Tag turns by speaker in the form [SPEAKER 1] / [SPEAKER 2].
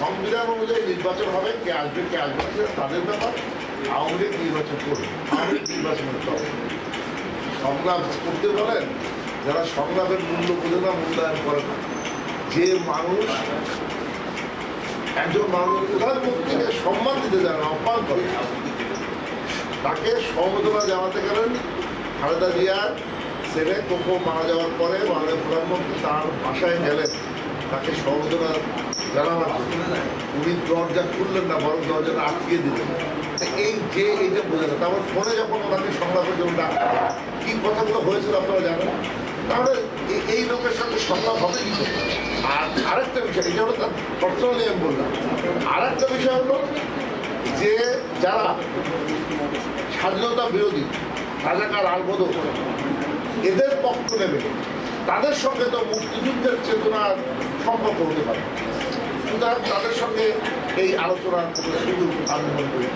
[SPEAKER 1] সংবিধান অনুযায়ী নির্বাচন হবে, কে আসবে কে আসবে তাদের ব্যাপার। আওয়ামী লীগ নির্বাচন করবে, আওয়ামী লীগ নির্বাচন করতে হবে সংগ্রাম করতে বলেন যারা সংগ্রামের মূল্য বোঝে না, মূল্যায়ন করে না। যে মানুষ, একজন মানুষ প্রধানমন্ত্রীকে সম্মান দিতে জানেন আহ্বান করে। তাকে সমবেদনা জানাতে গেলেন খালেদা জিয়ার ছেলে কোকো মারা যাওয়ার পরে মাননীয় প্রধানমন্ত্রী তার বাসায় গেলেন। তাকে সমবেদনা জন্য উনি দরজা খুললেন না, বরং দরজাটা আটকিয়ে দিলেন। এই যে এই যে বোঝা যায় তারপর ফোনে যখন ওনাকে সংলাপের জন্য কি কথাগুলো হয়েছিল আপনারা জানেন? তাহলে এই লোকের সাথে সংলাপ হবে কি আর আরেকটা বিষয়, এটা হলো তার পার্সোনালি আমি বললাম। আরেকটা বিষয় হলো যে, যারা স্বাধীনতা বিরোধী, রাজাকার আলবদ এদের পক্ষ নেবে, তাদের সঙ্গে তো মুক্তিযুদ্ধের চেতনার সম্পর্ক হতে পারে। সুতরাং তাদের সঙ্গে এই আলোচনার কোনো সুযোগ মনে করি।